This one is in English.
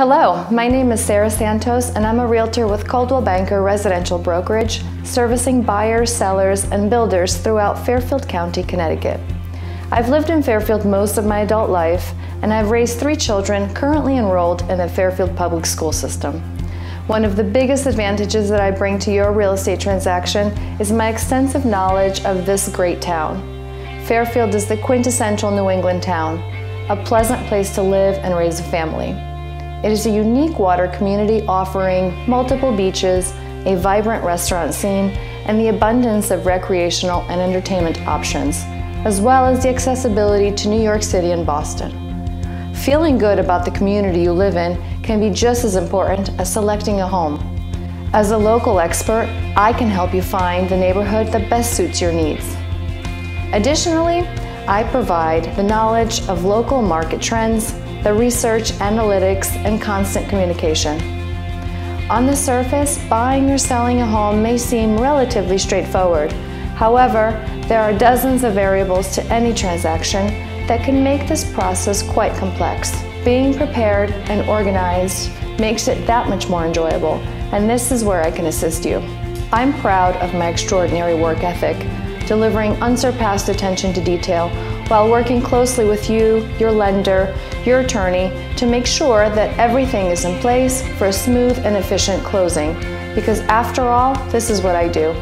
Hello, my name is Sara Santos and I'm a realtor with Coldwell Banker Residential Brokerage, servicing buyers, sellers, and builders throughout Fairfield County, Connecticut. I've lived in Fairfield most of my adult life and I've raised three children currently enrolled in the Fairfield Public School System. One of the biggest advantages that I bring to your real estate transaction is my extensive knowledge of this great town. Fairfield is the quintessential New England town, a pleasant place to live and raise a family. It is a unique water community offering multiple beaches, a vibrant restaurant scene, and the abundance of recreational and entertainment options, as well as the accessibility to New York City and Boston. Feeling good about the community you live in can be just as important as selecting a home. As a local expert, I can help you find the neighborhood that best suits your needs. Additionally, I provide the knowledge of local market trends, the research, analytics, and constant communication. On the surface, buying or selling a home may seem relatively straightforward. However, there are dozens of variables to any transaction that can make this process quite complex. Being prepared and organized makes it that much more enjoyable, and this is where I can assist you. I'm proud of my extraordinary work ethic, delivering unsurpassed attention to detail while working closely with you, your lender, your attorney to make sure that everything is in place for a smooth and efficient closing. Because after all, this is what I do.